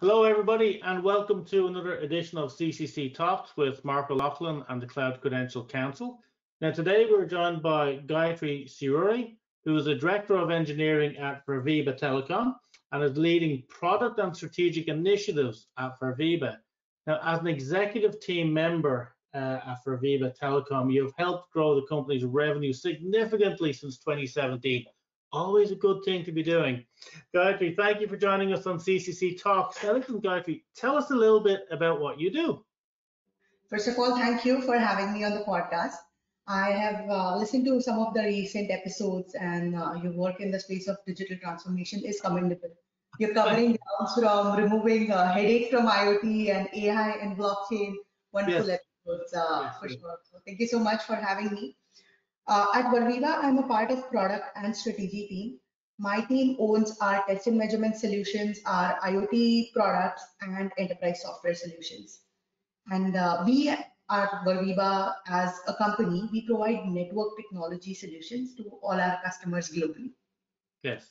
Hello, everybody, and welcome to another edition of CCC Talks with Mark O'Loughlin and the Cloud Credential Council. Now, today we're joined by Gayatri Sirure, who is the Director of Engineering at Verviba Telecom and is leading product and strategic initiatives at Verviba. Now, as an executive team member uh, at Verviba Telecom, you have helped grow the company's revenue significantly since 2017 always a good thing to be doing. Gayatri, thank you for joining us on CCC Talks. Listen, Gayatri, tell us a little bit about what you do. First of all, thank you for having me on the podcast. I have uh, listened to some of the recent episodes, and uh, your work in the space of digital transformation is commendable. You're covering grounds from removing uh, headaches from IoT and AI and blockchain. Wonderful yes. episodes, uh, yes, for sure. So thank you so much for having me. Uh, at Verviba, I'm a part of product and strategy team. My team owns our test and measurement solutions, our IoT products, and enterprise software solutions. And uh, we at Verviba, as a company, we provide network technology solutions to all our customers globally. Yes.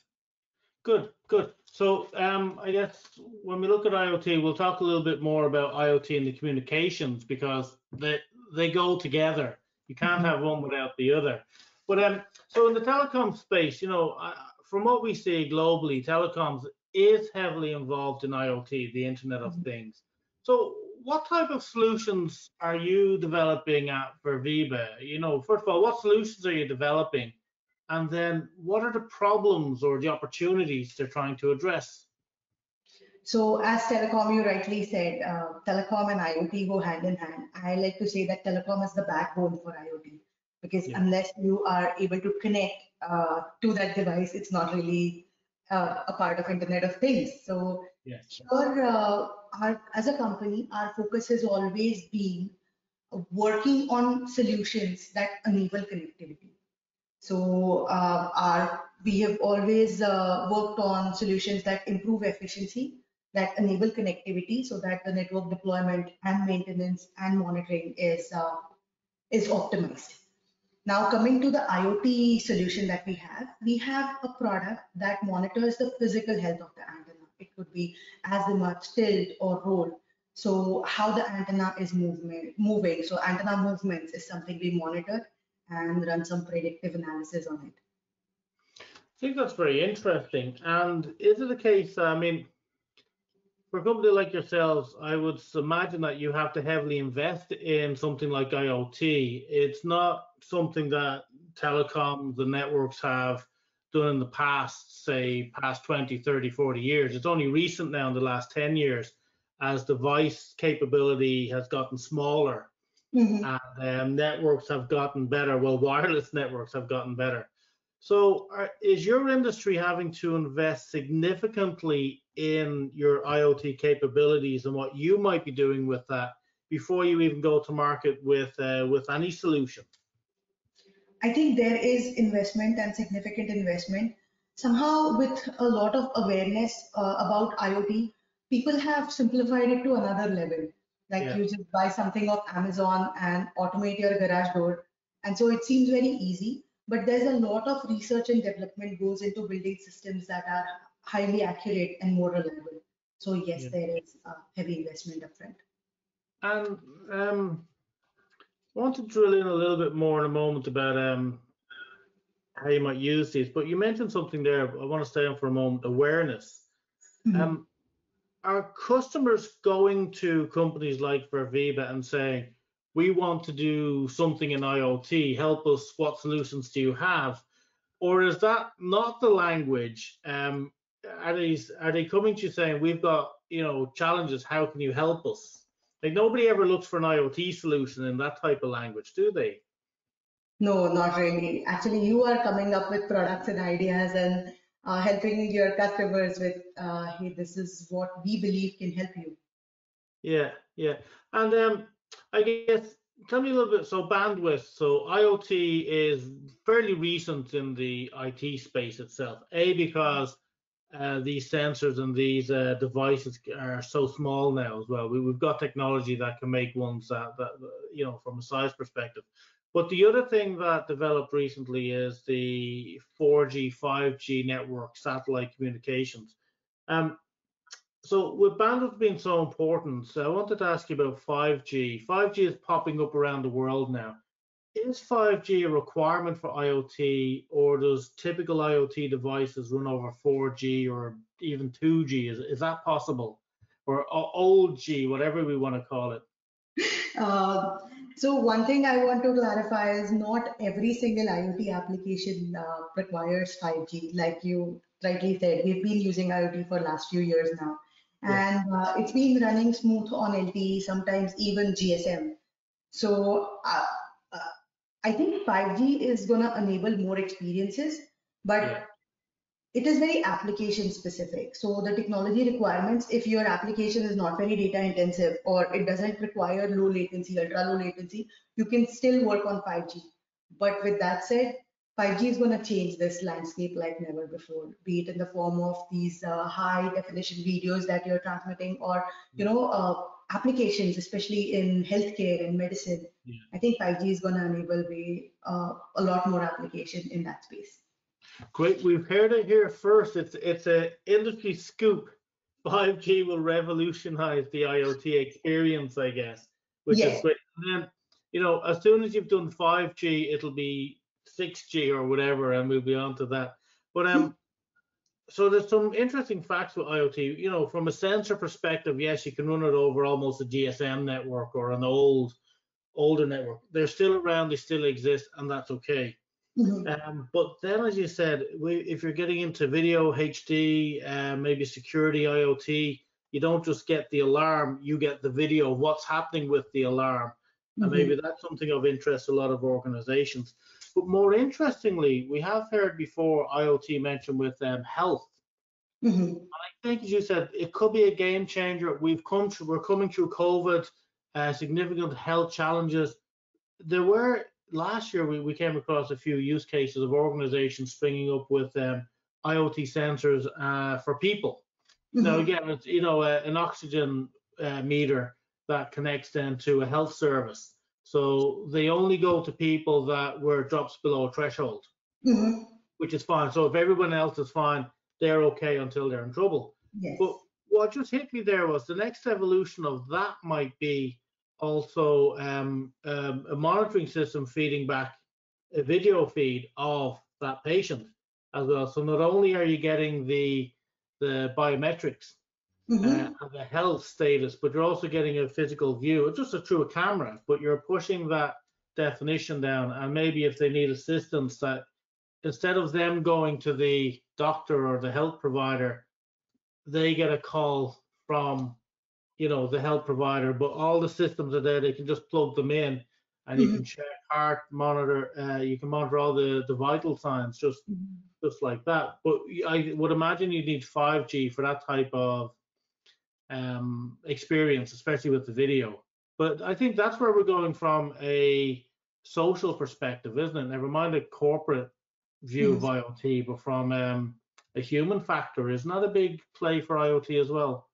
Good, good. So um, I guess when we look at IoT, we'll talk a little bit more about IoT and the communications because they they go together. You can't have one without the other. But um, so in the telecom space, you know, uh, from what we see globally, telecoms is heavily involved in IoT, the Internet of mm-hmm. Things. So what type of solutions are you developing at Verviba? You know, first of all, what solutions are you developing? And then what are the problems or the opportunities they're trying to address? So as telecom, you rightly said, uh, telecom and IoT go hand in hand. I like to say that telecom is the backbone for IoT because yeah. unless you are able to connect uh, to that device, it's not really uh, a part of Internet of Things. So yes. uh, our, as a company, our focus has always been working on solutions that enable connectivity. So uh, our, we have always uh, worked on solutions that improve efficiency that enable connectivity so that the network deployment and maintenance and monitoring is, uh, is optimized. Now coming to the IoT solution that we have, we have a product that monitors the physical health of the antenna. It could be azimuth tilt or roll. So how the antenna is movement, moving. So antenna movements is something we monitor and run some predictive analysis on it. I think that's very interesting. And is it the case, I mean, for a company like yourselves, I would imagine that you have to heavily invest in something like IoT. It's not something that telecoms and networks have done in the past, say, past 20, 30, 40 years. It's only recent now in the last 10 years as device capability has gotten smaller mm-hmm. and um, networks have gotten better. Well, wireless networks have gotten better. So, are, is your industry having to invest significantly in your IoT capabilities and what you might be doing with that before you even go to market with uh, with any solution? I think there is investment and significant investment. Somehow, with a lot of awareness uh, about IoT, people have simplified it to another level. Like yeah. you just buy something off Amazon and automate your garage door, and so it seems very easy. But there's a lot of research and development goes into building systems that are highly accurate and more reliable. So yes, yeah. there is a heavy investment upfront. And um, I want to drill in a little bit more in a moment about um, how you might use these, but you mentioned something there. I want to stay on for a moment. Awareness. Mm-hmm. Um, are customers going to companies like Verviba and saying, "We want to do something in IoT. Help us. What solutions do you have?" Or is that not the language? Um, are they are they coming to you saying we've got you know challenges? How can you help us? Like nobody ever looks for an IoT solution in that type of language, do they? No, not really. Actually, you are coming up with products and ideas and uh, helping your customers with, uh, hey, this is what we believe can help you. Yeah, yeah. And um, I guess tell me a little bit. So bandwidth. So IoT is fairly recent in the IT space itself. A because uh, these sensors and these uh, devices are so small now as well. We, have got technology that can make ones that, that, you know, from a size perspective. But the other thing that developed recently is the 4G, 5G network, satellite communications. Um, so with bandwidth being so important, so I wanted to ask you about 5G. 5G is popping up around the world now. Is 5G a requirement for IoT, or does typical IoT devices run over 4G or even 2G? Is, is that possible? Or old G, whatever we want to call it? Uh, so one thing I want to clarify is not every single IoT application uh, requires 5G. Like you rightly said, we've been using IoT for last few years now. And uh, it's been running smooth on LTE, sometimes even GSM. So uh, uh, I think 5G is going to enable more experiences, but yeah. it is very application specific. So the technology requirements, if your application is not very data intensive or it doesn't require low latency, ultra low latency, you can still work on 5G. But with that said, 5G is going to change this landscape like never before, be it in the form of these uh, high definition videos that you're transmitting or, you know, uh, applications, especially in healthcare and medicine. Yeah. I think 5G is going to enable way, uh, a lot more application in that space. Great. We've heard it here first. It's, it's an industry scoop. 5G will revolutionize the IoT experience, I guess, which yeah. is great. And then, you know, as soon as you've done 5G, it'll be 6G or whatever, and we'll be on to that. But um, so there's some interesting facts with IoT. You know, from a sensor perspective, yes, you can run it over almost a GSM network or an old, older network. They're still around, they still exist, and that's okay. Mm-hmm. Um, but then, as you said, we, if you're getting into video HD, uh, maybe security IoT, you don't just get the alarm, you get the video of what's happening with the alarm. Mm-hmm. And maybe that's something of interest to a lot of organizations. But more interestingly, we have heard before IoT mentioned with um, health. Mm-hmm. And I think, as you said, it could be a game changer. We've come through, we're coming through COVID, uh, significant health challenges. There were last year we, we came across a few use cases of organizations springing up with um, IoT sensors uh, for people. Mm-hmm. Now again, it's you know uh, an oxygen uh, meter that connects then to a health service. So they only go to people that were drops below threshold, mm-hmm. which is fine. So if everyone else is fine, they're okay until they're in trouble. Yes. But what just hit me there was the next evolution of that might be also um, um, a monitoring system feeding back a video feed of that patient as well. So not only are you getting the the biometrics mm-hmm. uh, the health status, but you're also getting a physical view, just a, through a camera, but you're pushing that definition down. And maybe if they need assistance, that instead of them going to the doctor or the health provider, they get a call from, you know, the health provider. But all the systems are there; they can just plug them in, and mm-hmm. you can check heart monitor. Uh, you can monitor all the the vital signs just mm-hmm. just like that. But I would imagine you need 5G for that type of um, experience, especially with the video. But I think that's where we're going from a social perspective, isn't it? Never mind a corporate view of IoT, but from um, a human factor. Isn't that a big play for IoT as well?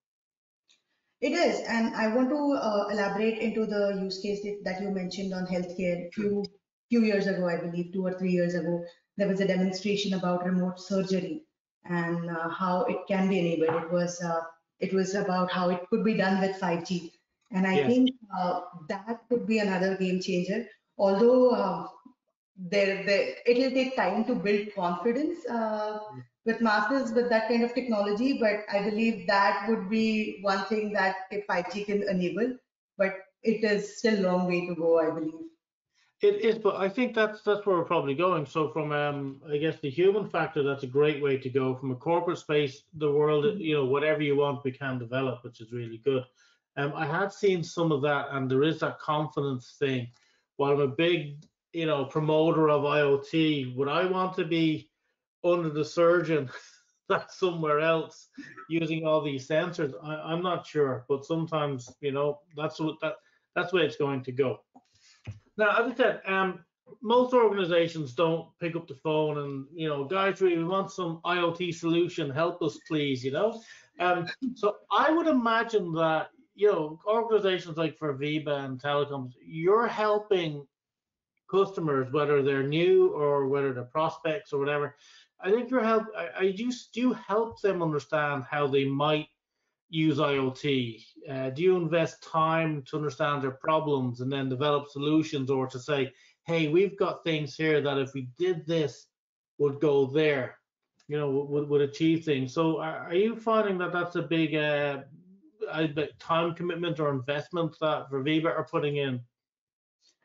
It is, and I want to uh, elaborate into the use case that you mentioned on healthcare. Few few years ago, I believe, two or three years ago, there was a demonstration about remote surgery and uh, how it can be enabled. It was uh, it was about how it could be done with 5G. And I think uh, that could be another game changer. Although uh, there, there, it'll take time to build confidence uh, with masses with that kind of technology, but I believe that would be one thing that 5G can enable. But it is still a long way to go, I believe. It is, but I think that's that's where we're probably going. So from um, I guess the human factor, that's a great way to go. From a corporate space, the world, mm-hmm. you know, whatever you want, we can develop, which is really good. Um, I had seen some of that, and there is that confidence thing. While I'm a big, you know, promoter of IoT, would I want to be under the surgeon that's somewhere else using all these sensors? I, I'm not sure, but sometimes, you know, that's what that that's where it's going to go. Now, as I said, um, most organizations don't pick up the phone and, you know, guys, we want some IoT solution. Help us, please, you know? Um, so I would imagine that, you know, organizations like Verviba and telecoms, you're helping customers, whether they're new or whether they're prospects or whatever. I think you're help. I, I just do help them understand how they might use IoT? Uh, do you invest time to understand their problems and then develop solutions, or to say, hey, we've got things here that if we did this, would go there, you know, would, would achieve things. So are, are you finding that that's a big uh, time commitment or investment that Verviba are putting in?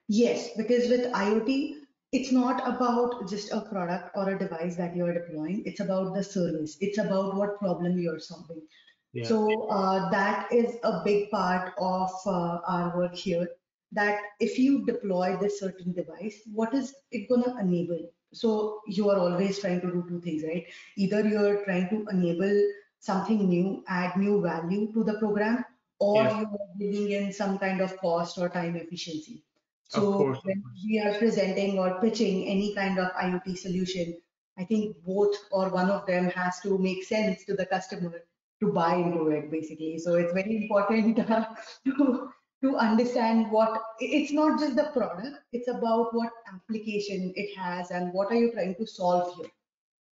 Yes, because with IoT, it's not about just a product or a device that you're deploying. It's about the service. It's about what problem you're solving. Yeah. So uh, that is a big part of uh, our work here. That if you deploy this certain device, what is it going to enable? So you are always trying to do two things, right? Either you're trying to enable something new, add new value to the program, or yeah. you are bringing in some kind of cost or time efficiency. So when we are presenting or pitching any kind of IoT solution, I think both or one of them has to make sense to the customer to buy into it basically. So it's very important uh, to to understand what it's not just the product, it's about what application it has and what are you trying to solve here.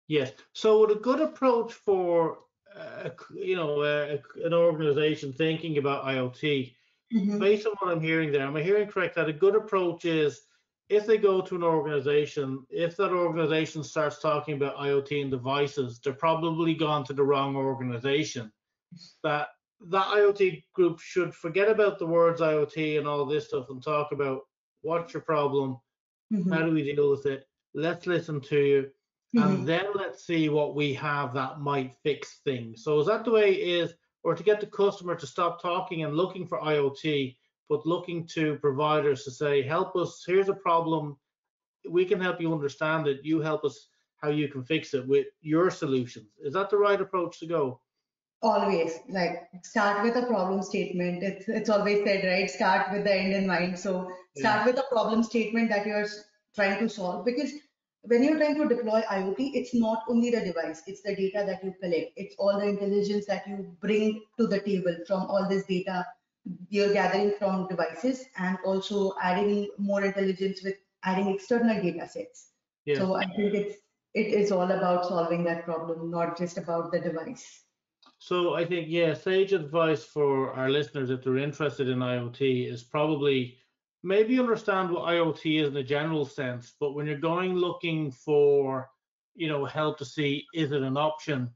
Yes. So a good approach for uh, you know uh, an organization thinking about IoT Mm-hmm. Based on what I'm hearing there, am I hearing correct that a good approach is if they go to an organization, if that organization starts talking about IoT and devices, they're probably gone to the wrong organization. That that IoT group should forget about the words IoT and all this stuff and talk about what's your problem, mm-hmm. how do we deal with it, let's listen to you, mm-hmm. and then let's see what we have that might fix things. So is that the way it is or to get the customer to stop talking and looking for IoT, but looking to providers to say, help us, here's a problem, we can help you understand it, you help us how you can fix it with your solutions. Is that the right approach to go? Always, like start with a problem statement. It's it's always said, right? Start with the end in mind. So start yeah. with a problem statement that you're trying to solve because when you're trying to deploy IoT, it's not only the device, it's the data that you collect. It's all the intelligence that you bring to the table from all this data you're gathering from devices and also adding more intelligence with adding external data sets. Yeah. So I think it's it is all about solving that problem, not just about the device. So I think, yeah, sage advice for our listeners if they're interested in IoT is probably maybe understand what IoT is in a general sense, but when you're going looking for, you know, help to see is it an option,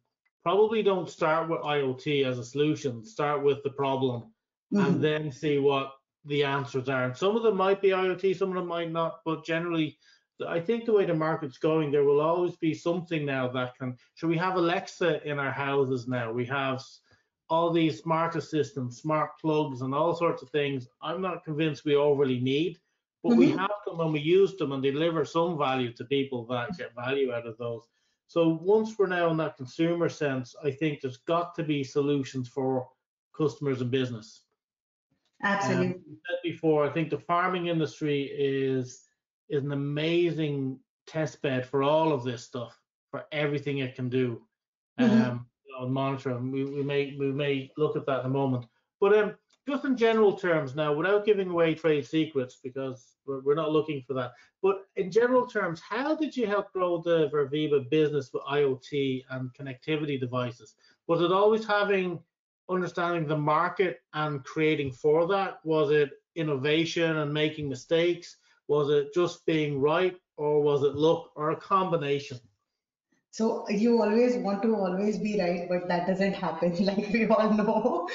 probably don't start with IoT as a solution. Start with the problem mm-hmm. and then see what the answers are. And some of them might be IoT, some of them might not, but generally, I think the way the market's going, there will always be something now that can. So we have Alexa in our houses now. We have all these smart assistants, smart plugs, and all sorts of things, I'm not convinced we overly need, but mm-hmm. we have them and we use them and deliver some value to people that get value out of those. So once we're now in that consumer sense, I think there's got to be solutions for customers and business. Absolutely. Um, said before, I think the farming industry is is an amazing test bed for all of this stuff, for everything it can do. Mm-hmm. Um, know, monitor. We, we may we may look at that in a moment. But um, just in general terms now, without giving away trade secrets, because we're, we're not looking for that. But in general terms, how did you help grow the Verviba business with IoT and connectivity devices? Was it always having understanding the market and creating for that? Was it innovation and making mistakes? Was it just being right, or was it luck, or a combination? So you always want to always be right, but that doesn't happen, like we all know.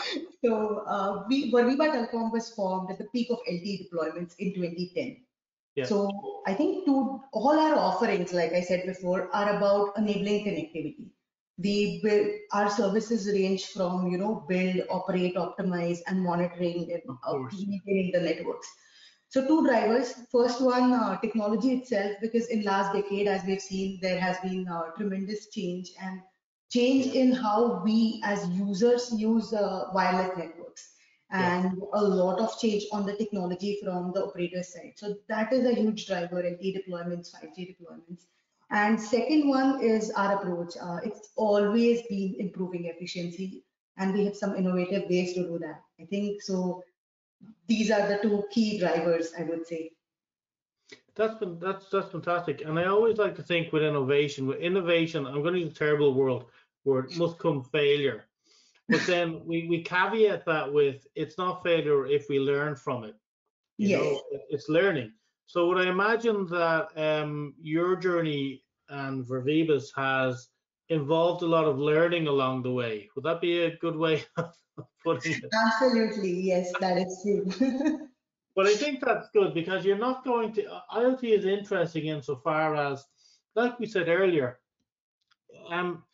So uh, we, Verviba Telecom was formed at the peak of LTE deployments in 2010. Yeah. So I think to all our offerings, like I said before, are about enabling connectivity. We build, our services range from you know build, operate, optimize, and monitoring and uh, maintaining the networks. So two drivers. First one, uh, technology itself, because in last decade, as we've seen, there has been uh, tremendous change and change in how we as users use uh, wireless networks and a lot of change on the technology from the operator side. So that is a huge driver, LTE deployments, 5G deployments. And second one is our approach. Uh, it's always been improving efficiency and we have some innovative ways to do that. I think so these are the two key drivers, I would say. That's been, that's that's fantastic, and I always like to think with innovation. With innovation, I'm going to use a terrible word word must come failure, but then we, we caveat that with it's not failure if we learn from it. You Yes. know, it's learning. So would I imagine that um, your journey and Verviba's has involved a lot of learning along the way? Would that be a good way of putting it? Absolutely, yes, that is true. But I think that's good because you're not going to. IoT is interesting insofar as, like we said earlier, um,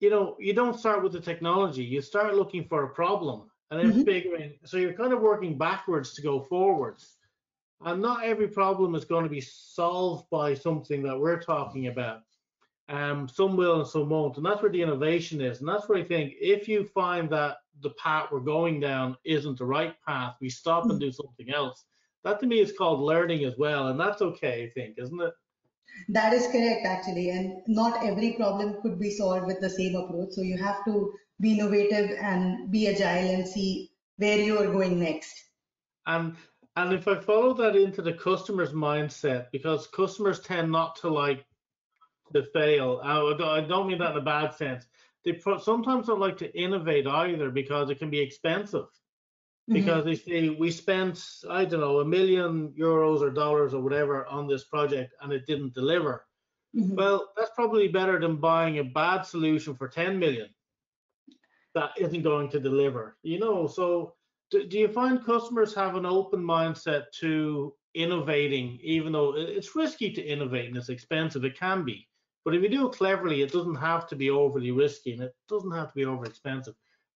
you know, you don't start with the technology. You start looking for a problem and then Mhm. figuring. So you're kind of working backwards to go forwards. And not every problem is going to be solved by something that we're talking about. Um, some will and some won't, and that's where the innovation is. And that's where I think if you find that the path we're going down isn't the right path, we stop and do something else. That to me is called learning as well, and that's okay, I think, isn't it? That is correct, actually. And not every problem could be solved with the same approach. So you have to be innovative and be agile and see where you are going next. And and if I follow that into the customer's mindset, because customers tend not to like to fail. I don't- mean that in a bad sense. They pro- sometimes don't like to innovate either because it can be expensive. Mhm. because they say we spent I don't know a million euros or dollars or whatever on this project and it didn't deliver. Mhm. Well, that's probably better than buying a bad solution for 10 million that isn't going to deliver. You know, so do, do you find customers have an open mindset to innovating, even though it's risky to innovate and it's expensive? It can be. But if you do it cleverly, it doesn't have to be overly risky and it doesn't have to be over expensive.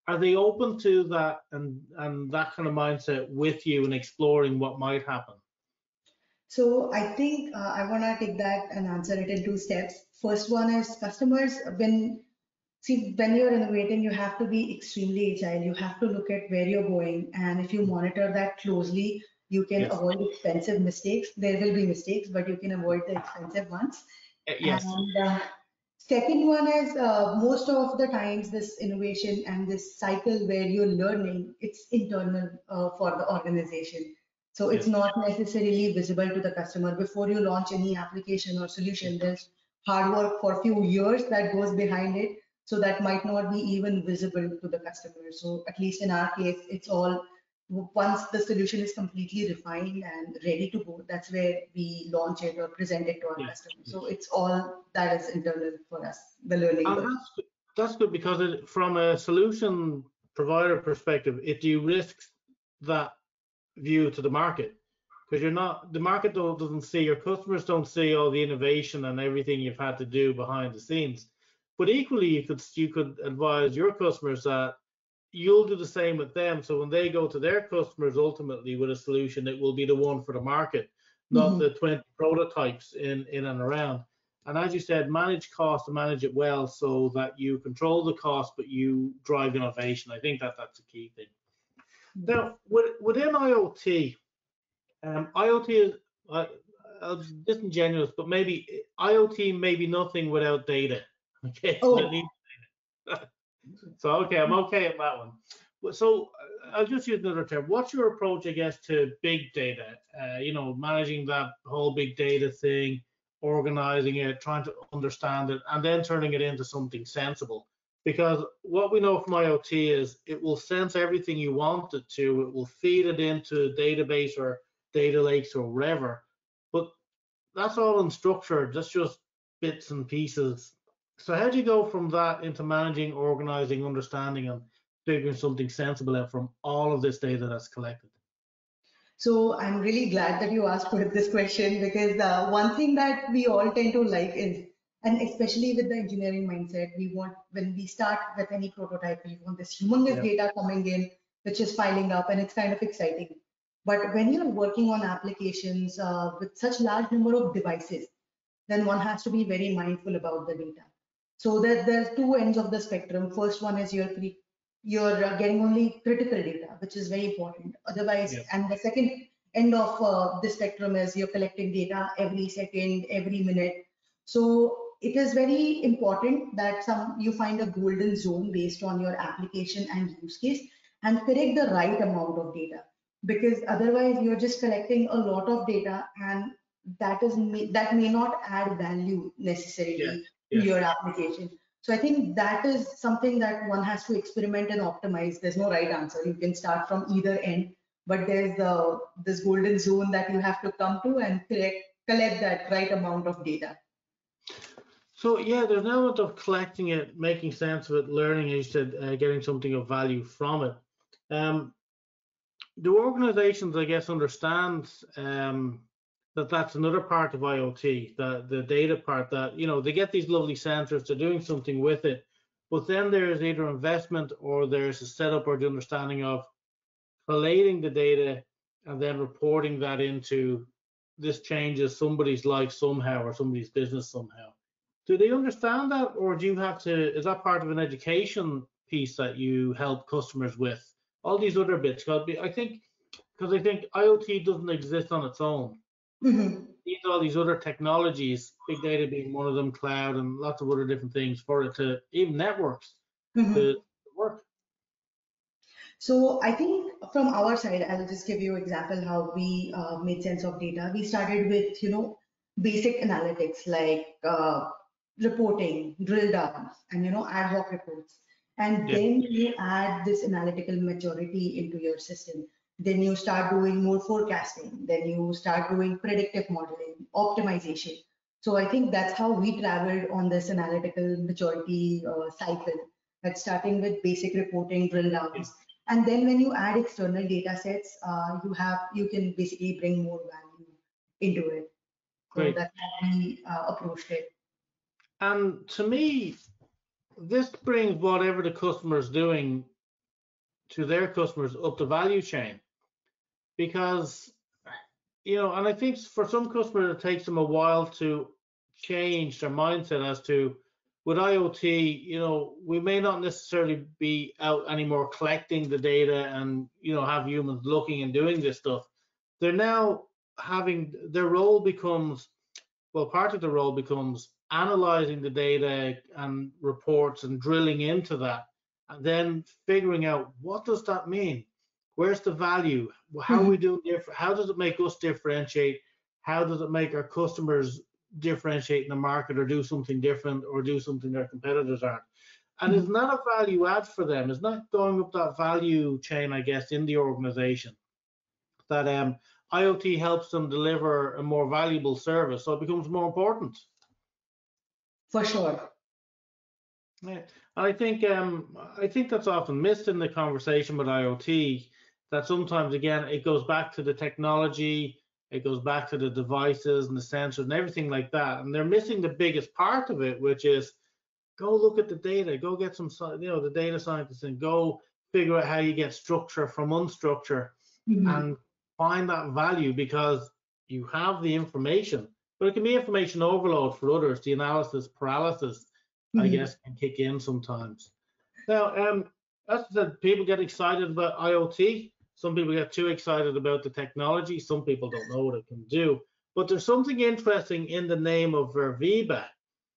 Are they open to that and, and that kind of mindset with you and exploring what might happen? So I think uh, I want to take that and answer it in two steps. First one is customers, when, see, when you're innovating, you have to be extremely agile. You have to look at where you're going. And if you monitor that closely, you can Yes. avoid expensive mistakes. There will be mistakes, but you can avoid the expensive ones. Uh, Yes. And uh, second one is uh, most of the times this innovation and this cycle where you're learning, it's internal uh, for the organization. So it's Yes. not necessarily visible to the customer. Before you launch any application or solution, there's hard work for a few years that goes behind it. So that might not be even visible to the customer. So at least in our case, it's all once the solution is completely refined and ready to go, that's where we launch it or present it to our Yeah. customers. So it's all that is internal for us, the learning. And that's, good- that's good because it, from a solution provider perspective, it de-risks that view to the market. Because you're not, the market don't- doesn't see, your customers don't see all the innovation and everything you've had to do behind the scenes. But equally, you could you could advise your customers that you'll do the same with them. So when they go to their customers ultimately with a solution, it will be the one for the market, not Mhm. the 20 prototypes in in and around. And as you said, manage cost and manage it well so that you control the cost, but you drive innovation. I think that that's a key thing. Now, within IoT, um, IoT is uh, uh, disingenuous, but maybe IoT may be nothing without data. Okay. Oh. It needs data. so okay, I'm okay at that one. So uh, I'll just use another term. What's your approach, I guess, to big data? Uh, you know, managing that whole big data thing, organizing it, trying to understand it, and then turning it into something sensible. Because what we know from IoT is it will sense everything you want it to. It will feed it into a database or data lakes or wherever. But that's all unstructured. That's just bits and pieces. So how do you go from that into managing, organizing, understanding, and figuring something sensible out from all of this data that's collected? So I'm really glad that you asked for this question because uh, one thing that we all tend to like is, and especially with the engineering mindset, we want when we start with any prototype, we want this humongous Yeah. data coming in, which is piling up, and it's kind of exciting. But when you're working on applications uh, with such large number of devices, then one has to be very mindful about the data. So there, there's two ends of the spectrum. First one is you're pre- you're uh, getting only critical data, which is very important. Otherwise, and the second end of uh, the spectrum is you're collecting data every second, every minute. So it is very important that some you find a golden zone based on your application and use case and correct the right amount of data because otherwise you're just collecting a lot of data and that is may, that may not add value necessarily Yeah, yeah. your application So I think that is something that one has to experiment and optimize. There's no right answer. You can start from either end, but there's the this golden zone that you have to come to and collect collect that right amount of data. So yeah, there's an element of collecting it, making sense of it, learning, as you said, uh, getting something of value from it. Um, do organizations, I guess, understand um, that that's another part of IoT, the, the data part that, you know, they get these lovely sensors, they're doing something with it, but then there's either investment or there's a setup or the understanding of collating the data and then reporting that into this changes somebody's life somehow or somebody's business somehow. Do they understand that or do you have to, is that part of an education piece that you help customers with? All these other bits, I think, because I think IoT doesn't exist on its own Mm-hmm. Need all these other technologies, big data being one of them, cloud, and lots of other different things for it to even networks mm-hmm. to work. So I think from our side, I'll just give you an example how we uh, made sense of data. We started with you know basic analytics like uh, reporting, drill downs, and you know ad hoc reports, and yeah. then you add this analytical maturity into your system then you start doing more forecasting then you start doing predictive modeling optimization. So i think that's how we traveled on this analytical maturity uh, cycle that's starting with basic reporting drill downs. And then when you add external data sets uh, you have you can basically bring more value into it. Great. so that's how we uh, approached it. And to me this brings whatever the customer is doing to their customers up the value chain because you know, and I think for some customers it takes them a while to change their mindset as to with IoT, you know, we may not necessarily be out anymore collecting the data and you know have humans looking and doing this stuff. They're now having their role becomes well, part of the role becomes analyzing the data and reports and drilling into that, and then figuring out what does that mean Where's the value? How mm-hmm. are we doing different? How does it make us differentiate? How does it make our customers differentiate in the market or do something different or do something their competitors aren't? And mm-hmm. it's not a value add for them. It's not going up that value chain, I guess, in the organization. That um, IoT helps them deliver a more valuable service, so it becomes more important. For sure. Yeah, I think um, I think that's often missed in the conversation with IoT that sometimes again it goes back to the technology it goes back to the devices and the sensors and everything like that and they're missing the biggest part of it which is go look at the data go get some you know the data scientists and go figure out how you get structure from unstructure mm-hmm. and find that value because you have the information but it can be information overload for others the analysis paralysis mm-hmm. i guess can kick in sometimes now um as I said, people get excited about IoT. Some people get too excited about the technology. Some people don't know what it can do. But there's something interesting in the name of Verviba.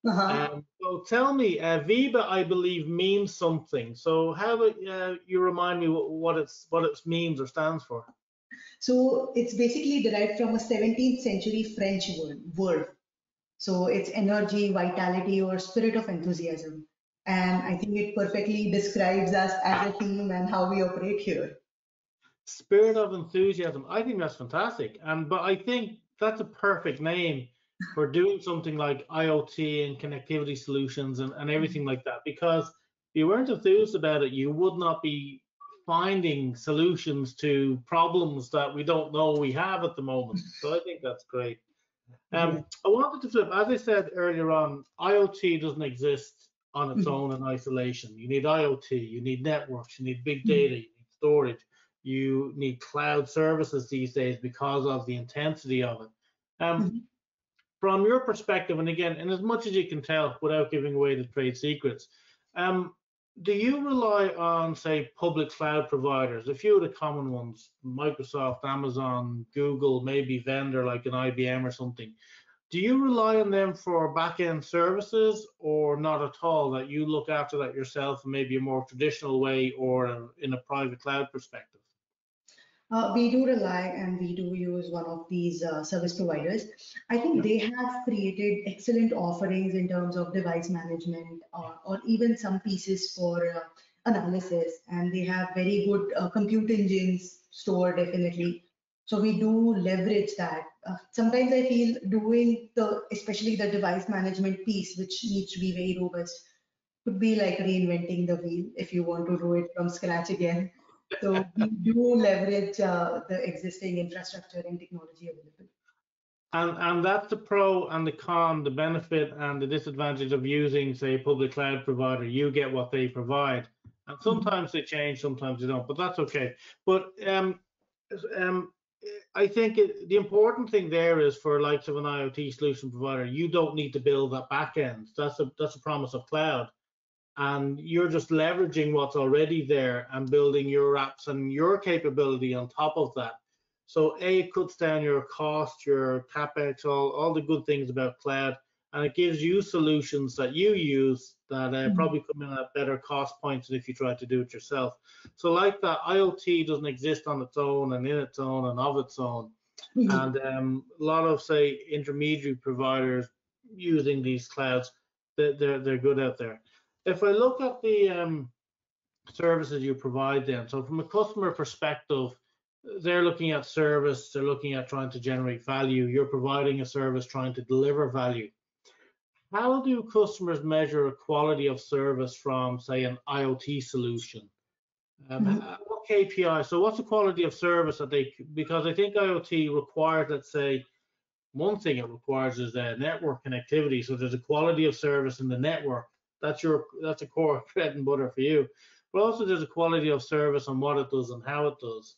Uh-huh. Um, so tell me, uh, Viba, I believe, means something. So how about uh, you remind me what, what it's what it means or stands for? So it's basically derived from a 17th century French word, word. So it's energy, vitality, or spirit of enthusiasm. And I think it perfectly describes us as a team and how we operate here spirit of enthusiasm. I think that's fantastic. And but I think that's a perfect name for doing something like IoT and connectivity solutions and, and everything like that. Because if you weren't enthused about it, you would not be finding solutions to problems that we don't know we have at the moment. So I think that's great. Um, I wanted to flip, as I said earlier on, IoT doesn't exist on its mm-hmm. own in isolation. You need IoT, you need networks, you need big data, you need storage you need cloud services these days because of the intensity of it. Um, mm-hmm. From your perspective, and again, and as much as you can tell without giving away the trade secrets, um, do you rely on, say, public cloud providers? A few of the common ones, Microsoft, Amazon, Google, maybe vendor like an IBM or something. Do you rely on them for back-end services or not at all, that you look after that yourself in maybe a more traditional way or in a private cloud perspective? Uh, we do rely and we do use one of these uh, service providers. I think they have created excellent offerings in terms of device management or, or even some pieces for uh, analysis. And they have very good uh, compute engines stored definitely. So we do leverage that. Uh, sometimes I feel doing the, especially the device management piece, which needs to be very robust, could be like reinventing the wheel if you want to do it from scratch again. So we do leverage uh, the existing infrastructure and technology available. And and that's the pro and the con, the benefit and the disadvantage of using, say, a public cloud provider. You get what they provide, and Mm-hmm. sometimes they change, sometimes they don't. But that's okay. But um, um, I think it, the important thing there is for likes of an IoT solution provider, you don't need to build that back end. That's a that's a promise of cloud and you're just leveraging what's already there and building your apps and your capability on top of that. So A, it cuts down your cost, your capex, all, all the good things about cloud, and it gives you solutions that you use that uh, Mhm. probably come in at better cost points than if you try to do it yourself. So like that, IoT doesn't exist on its own and in its own and of its own Mhm. and um, a lot of say intermediary providers using these clouds they're, they're they're good out there if i look at the um, services you provide then so from a customer perspective they're looking at service they're looking at trying to generate value you're providing a service trying to deliver value how do customers measure a quality of service from say an iot solution um, Mhm. What KPI? So what's the quality of service that they? Because I think IoT requires, let's say, one thing it requires is uh, network connectivity. So there's a quality of service in the network. That's your that's a core bread and butter for you. But also there's a quality of service and what it does and how it does.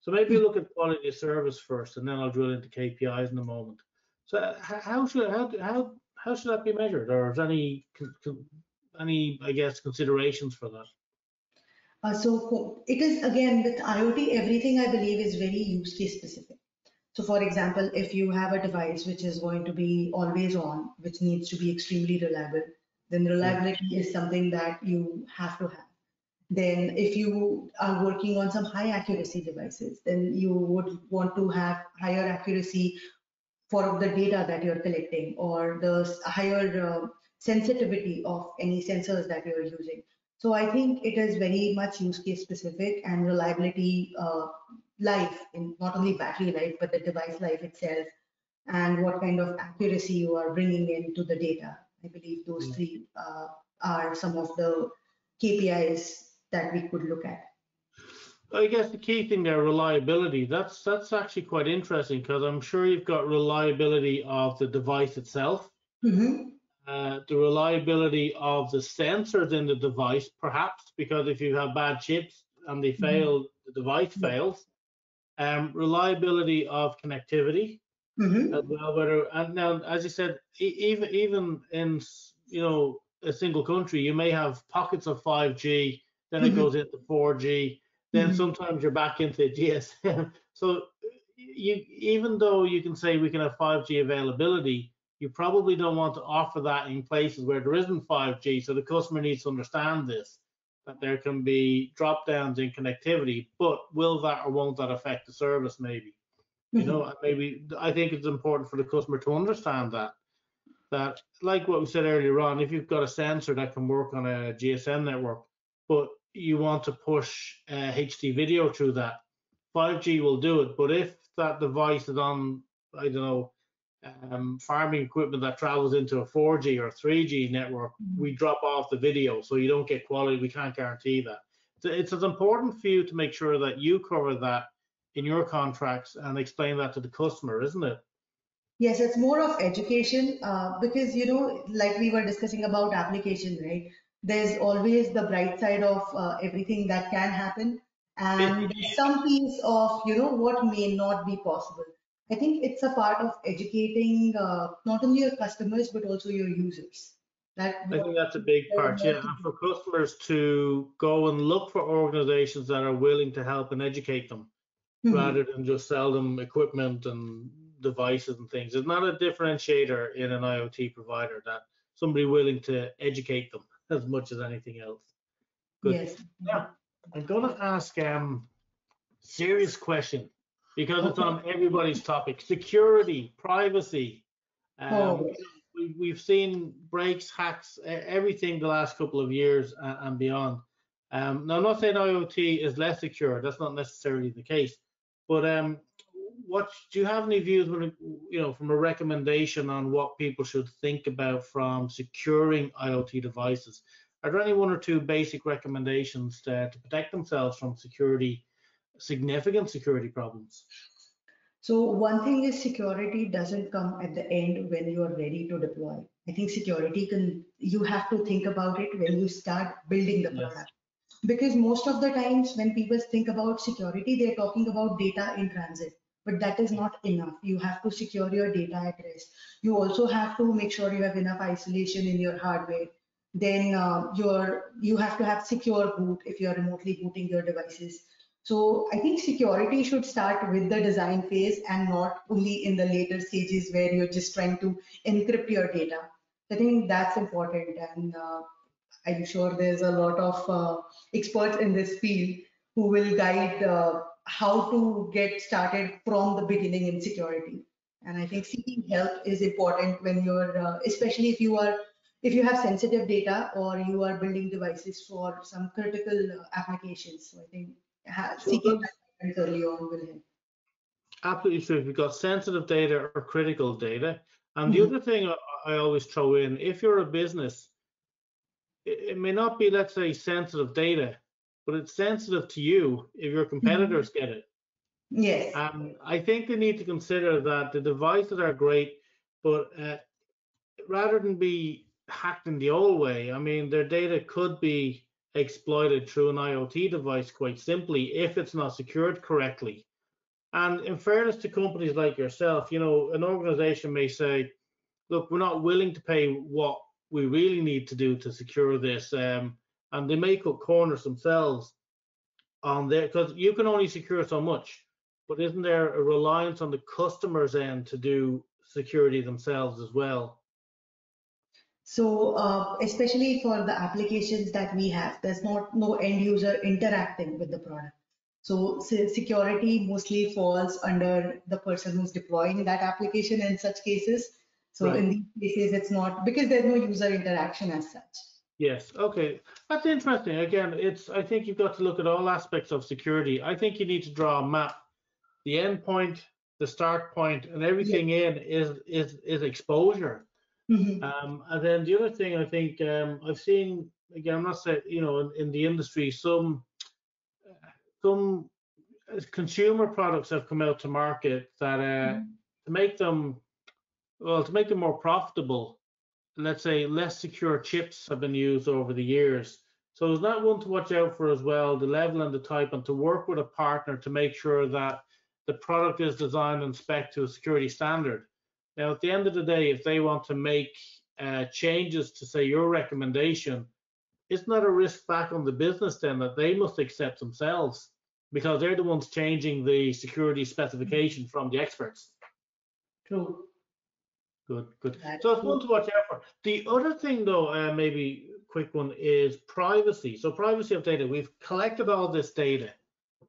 So maybe look at quality of service first, and then I'll drill into KPIs in a moment. So uh, how should how how how should that be measured, or is any any I guess considerations for that? Uh, so it is again with IoT, everything I believe is very use case specific. So for example, if you have a device which is going to be always on, which needs to be extremely reliable, then reliability is something that you have to have. Then if you are working on some high accuracy devices, then you would want to have higher accuracy for the data that you're collecting or the higher uh, sensitivity of any sensors that you're using. So I think it is very much use case specific and reliability uh, life in not only battery life, but the device life itself and what kind of accuracy you are bringing into the data. I believe those Mm. three uh, are some of the KPIs that we could look at. I guess the key thing there, reliability. That's that's actually quite interesting because I'm sure you've got reliability of the device itself, Mhm. uh, the reliability of the sensors in the device, perhaps because if you have bad chips and they Mhm. fail, the device Yeah. fails. Um, reliability of connectivity Mhm. as well. Whether and now, as you said, e- even even in you know a single country, you may have pockets of 5G, then it Mhm. goes into 4G, then Mhm. sometimes you're back into GSM. So you even though you can say we can have 5G availability, you probably don't want to offer that in places where there isn't 5G. So the customer needs to understand this that there can be drop downs in connectivity, but will that or won't that affect the service maybe? You know maybe i think it's important for the customer to understand that that like what we said earlier on if you've got a sensor that can work on a gsm network but you want to push uh, hd video through that 5g will do it. But if that device is on i don't know um, farming equipment that travels into a 4g or 3g network Mhm. we drop off the video so you don't get quality. We can't guarantee that. So it's as important for you to make sure that you cover that in your contracts and explain that to the customer, isn't it? Yes, it's more of education uh, because, you know, like we were discussing about application, right? There's always the bright side of uh, everything that can happen and some piece of, you know, what may not be possible. I think it's a part of educating uh, not only your customers, but also your users. That I think that's a big part, yeah. And for customers to go and look for organizations that are willing to help and educate them Mhm. rather than just sell them equipment and devices and things. It's not a differentiator in an IoT provider that somebody willing to educate them as much as anything else. Good. Yes. Yeah. I'm going to ask um, serious question because it's on everybody's topic. Security, privacy. Um, Oh. we, we've seen breaks, hacks, everything the last couple of years and, and beyond. Um, now, I'm not saying IoT is less secure. That's not necessarily the case. But um, what do you have any views, when you know, from a recommendation on what people should think about from securing IoT devices? Are there any one or two basic recommendations to, to protect themselves from security, significant security problems? So one thing is security doesn't come at the end when you are ready to deploy. I think security can, you have to think about it when you start building the Yes. product. Because most of the times when people think about security, they're talking about data in transit, but that is not enough. You have to secure your data at rest. You also have to make sure you have enough isolation in your hardware. Then uh, your, you have to have secure boot if you're remotely booting your devices. So I think security should start with the design phase and not only in the later stages where you're just trying to encrypt your data. I think that's important and uh, I'm sure there's a lot of uh, experts in this field who will guide uh, how to get started from the beginning in security. And I think seeking help is important when you're, uh, especially if you are, if you have sensitive data or you are building devices for some critical uh, applications. So I think ha- So seeking help early on will help. Absolutely true. If you've got sensitive data or critical data. And the Mhm. other thing I always throw in, if you're a business, it, it may not be, let's say, sensitive data, but it's sensitive to you if your competitors get it. Yes. Um, I think they need to consider that the devices are great, but uh, rather than be hacked in the old way, I mean, their data could be exploited through an IoT device quite simply if it's not secured correctly. And in fairness to companies like yourself, you know, an organization may say, look, we're not willing to pay what we really need to do to secure this. Um, and they may cut corners themselves on there because you can only secure so much. But isn't there a reliance on the customer's end to do security themselves as well? So uh, especially for the applications that we have, there's not no end user interacting with the product. So security mostly falls under the person who's deploying that application in such cases. So Right. in these cases, it's not because there's no user interaction as such. Yes. Okay. That's interesting. Again, it's I think you've got to look at all aspects of security. I think you need to draw a map. The end point, the start point, and everything in is is is exposure. Mhm. Um, and then the other thing I think um, I've seen again, I'm not saying you know in, in the industry some some consumer products have come out to market that uh, to make them well to make them more profitable. Let's say less secure chips have been used over the years. So there's that one to watch out for as well, the level and the type, and to work with a partner to make sure that the product is designed and spec to a security standard. Now, at the end of the day, if they want to make uh, changes to say your recommendation, isn't that a risk back on the business then that they must accept themselves because they're the ones changing the security specification from the experts? True. Good, good. So it's one to watch out for. The other thing, though, uh, maybe quick one is privacy. So privacy of data. We've collected all this data.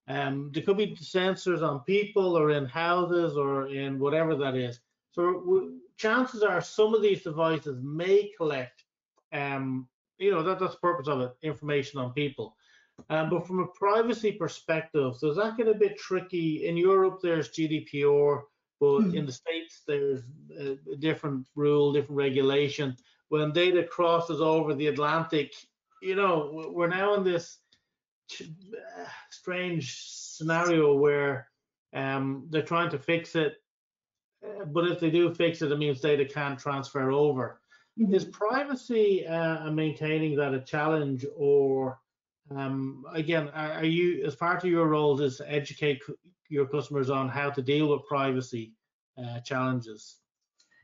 Um, there could be sensors on people or in houses or in whatever that is. So w- chances are some of these devices may collect, um, you know, that, that's the purpose of it, information on people. Um, but from a privacy perspective, does that get a bit tricky? In Europe, there's GDPR, but Mhm. in the States, there's a, different rule, different regulation. When data crosses over the Atlantic, you know, we're now in this uh, strange scenario where um, they're trying to fix it. uh, But if they do fix it, it means data can't transfer over. Is Mhm. privacy uh, and maintaining that a challenge, or um, again, are, you as part of your role is to educate your customers on how to deal with privacy uh, challenges?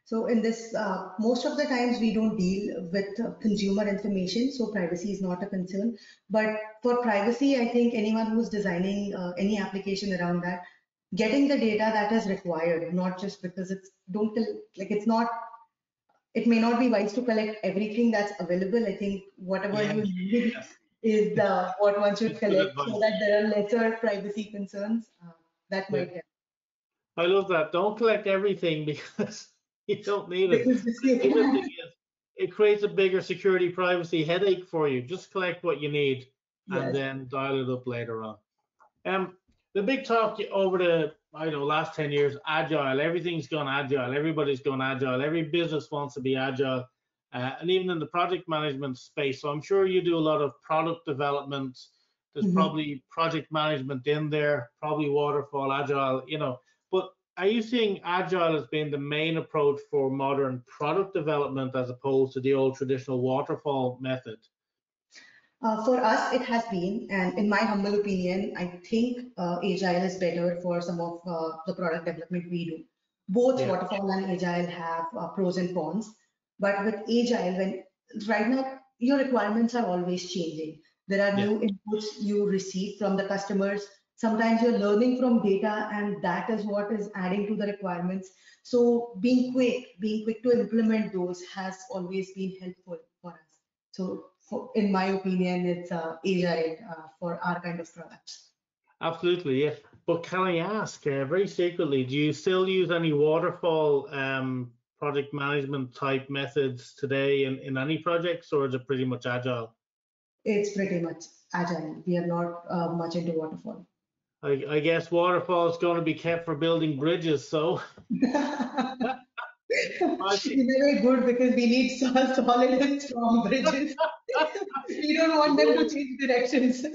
So in this, uh, most of the times we don't deal with uh, consumer information, so privacy is not a concern. But for privacy, I think anyone who's designing uh, any application around that, getting the data that is required, not just because it's don't like it's not. It may not be wise to collect everything that's available. I think whatever Yeah. you need, is uh, what one should collect so that there are lesser privacy concerns. Uh, that Yeah. might help. I love that. Don't collect everything because you don't need it. Because this The is- other thing is, it creates a bigger security privacy headache for you. Just collect what you need and Yes. then dial it up later on. Um, the big talk over the I don't know last ten years, agile. Everything's gone agile. Everybody's gone agile. Every business wants to be agile, uh, and even in the project management space. So I'm sure you do a lot of product development. There's Mhm. probably project management in there, probably waterfall, agile. You know, but are you seeing agile as being the main approach for modern product development as opposed to the old traditional waterfall method? Uh, for us, it has been, and in my humble opinion, I think uh, Agile is better for some of uh, the product development we do. Both Yeah. Waterfall and Agile have uh, pros and cons, but with Agile, when right now your requirements are always changing. There are Yeah. new inputs you receive from the customers. Sometimes you're learning from data, and that is what is adding to the requirements. So being quick, being quick to implement those has always been helpful for us. So for, in my opinion, it's uh, agile uh, for our kind of products. Absolutely, yeah. But can I ask, uh, very secretly, do you still use any waterfall um, project management type methods today in, in any projects, or is it pretty much agile? It's pretty much agile. We are not uh, much into waterfall. I, I guess waterfall is going to be kept for building bridges, so It's very good because we need so- solid and strong bridges. we don't want them to change directions.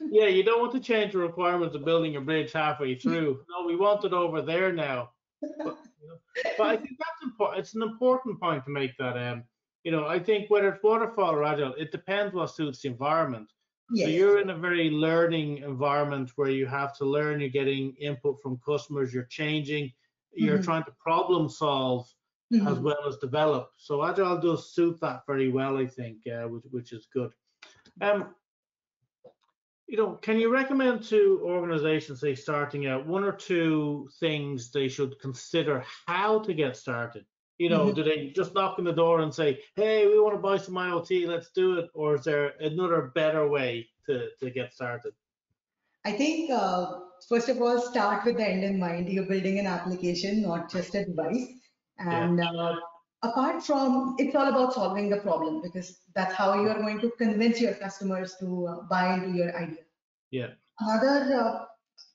yeah, you don't want to change the requirements of building a bridge halfway through. No, we want it over there now. But, you know, but I think that's important. It's an important point to make that. Um, you know, I think whether it's waterfall or agile, it depends what suits the environment. So you're in a very learning environment where you have to learn, you're getting input from customers, you're changing, you're Mhm. trying to problem solve as Mhm. well as develop. So agile does suit that very well, I think, uh, which, which is good. Um, you know, can you recommend to organizations, say starting out, one or two things they should consider how to get started? You know, Mhm. do they just knock on the door and say, "Hey, we want to buy some IoT, let's do it," or is there another better way to to get started? I think, uh, first of all, start with the end in mind. You're building an application, not just a device. And uh, apart from, it's all about solving the problem because that's how you're going to convince your customers to uh, buy into your idea. Yeah. Another, uh,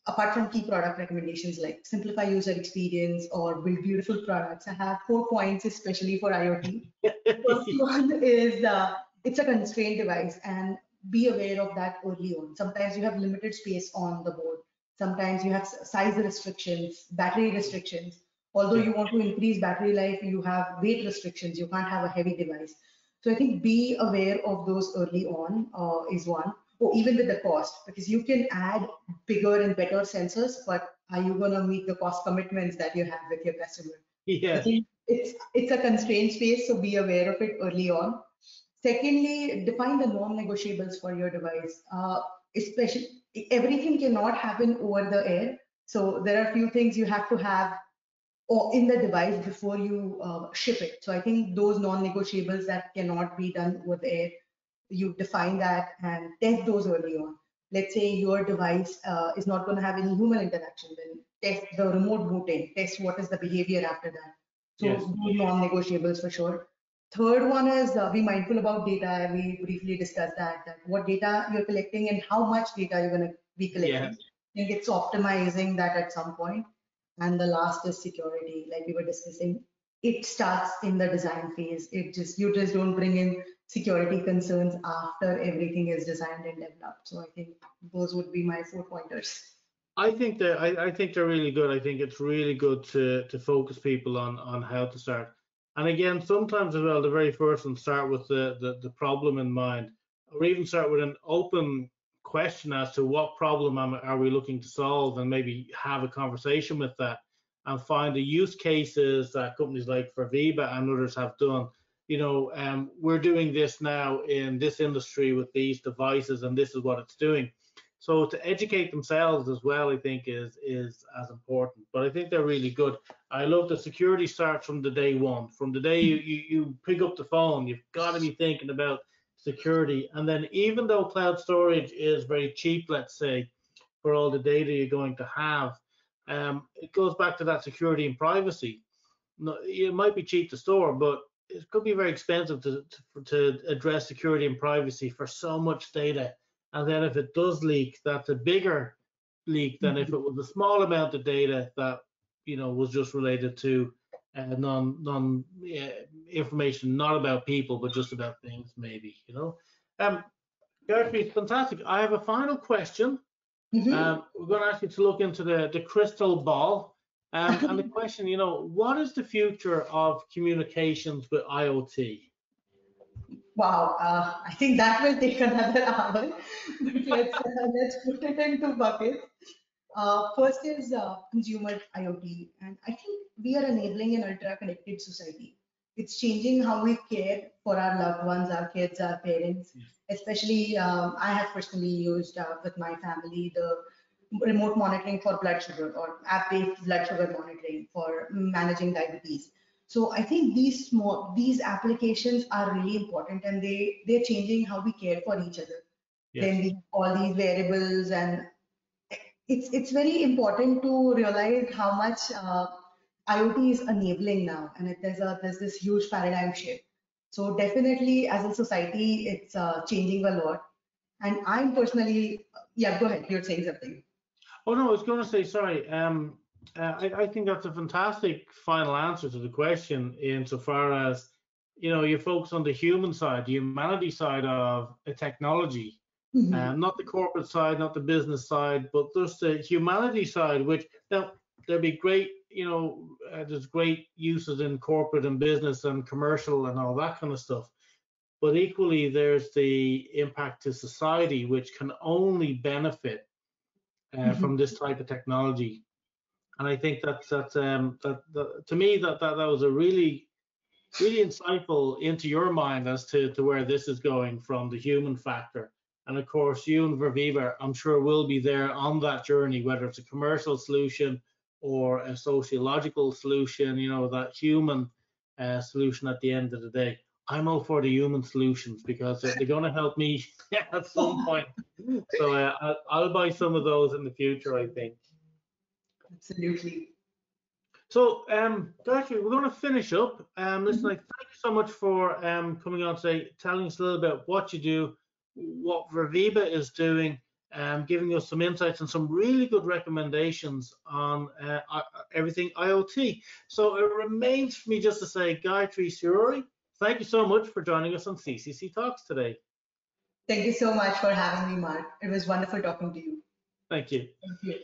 apart from key product recommendations like simplify user experience or build beautiful products, I have four points, especially for IoT. First one is uh, it's a constrained device and be aware of that early on. Sometimes you have limited space on the board. Sometimes you have size restrictions, battery restrictions. Although you want to increase battery life, you have weight restrictions. You can't have a heavy device. So I think be aware of those early on uh, is one. Or even with the cost, because you can add bigger and better sensors, but are you going to meet the cost commitments that you have with your customer? Yeah. it's it's a constrained space, so be aware of it early on. Secondly, define the non-negotiables for your device. Uh, especially everything cannot happen over the air. So there are a few things you have to have or in the device before you uh, ship it. So I think those non-negotiables that cannot be done over the air, you define that and test those early on. Let's say your device uh, is not going to have any human interaction, then test the remote booting, test what is the behavior after that. So Yes. non-negotiables for sure. Third one is uh, be mindful about data. We briefly discussed that, that what data you're collecting and how much data you're going to be collecting. Yeah. I think it's optimizing that at some point. And the last is security, like we were discussing. It starts in the design phase. It just you just don't bring in security concerns after everything is designed and developed. So I think those would be my four pointers. I think that I, I think they're really good. I think it's really good to to focus people on on how to start. And again, sometimes as well, the very first one start with the the, the problem in mind, or even start with an open question as to what problem am, are we looking to solve, and maybe have a conversation with that, and find the use cases that companies like Verviba and others have done. You know, um, we're doing this now in this industry with these devices, and this is what it's doing. So to educate themselves as well, I think is is as important. But I think they're really good. I love the security starts from the day one. From the day you you, you pick up the phone, you've got to be thinking about security. And then even though cloud storage is very cheap, let's say, for all the data you're going to have, um, it goes back to that security and privacy. No, it might be cheap to store, but it could be very expensive to, to, to address security and privacy for so much data. And then if it does leak, that's a bigger leak than if it was a small amount of data that you know was just related to uh, non non uh, information not about people but just about things maybe you know? Um Gayatri, fantastic. I have a final question. Mhm. um, we're going to ask you to look into the the crystal ball um, and the question you know what is the future of communications with iot Wow, uh, I think that will take another hour. But let's uh, let's put it into buckets. Uh, first is uh, consumer IoT, and I think we are enabling an ultra-connected society. It's changing how we care for our loved ones, our kids, our parents. Yes. Especially, um, I have personally used uh, with my family the remote monitoring for blood sugar or app-based blood sugar monitoring for managing diabetes. So I think these small these applications are really important, and they they're changing how we care for each other. Then we all these variables, and it's it's very important to realize how much uh, IoT is enabling now, and it, there's a there's this huge paradigm shift. So definitely, as a society, it's uh, changing a lot. And I'm personally, yeah, go ahead. You're saying something. Oh no, I was going to say sorry. Um, uh, I, I think that's a fantastic final answer to the question, insofar as you know you focus on the human side, the humanity side of a technology, Mhm. um, not the corporate side, not the business side, but just the humanity side. Which now there'll be great, you know, uh, there's great uses in corporate and business and commercial and all that kind of stuff. But equally, there's the impact to society, which can only benefit uh, Mhm. from this type of technology. And I think that's that's um, that, that to me that, that that was a really really insightful into your mind as to, to where this is going from the human factor. And of course, you and Verviba, I'm sure will be there on that journey, whether it's a commercial solution or a sociological solution, you know, that human uh, solution at the end of the day. I'm all for the human solutions because they're, they're going to help me at some point. So uh, I'll, I'll buy some of those in the future, I think. Absolutely. So, um, Gayatri, we're going to finish up. Um, listen, like, thank you so much for um, coming on today, telling us a little bit what you do, what Reviva is doing, um, giving us some insights and some really good recommendations on uh, uh, everything IoT. So it remains for me just to say, Gayatri Sirure, thank you so much for joining us on CCC Talks today. Thank you so much for having me, Mark. It was wonderful talking to you. Thank you. Thank you.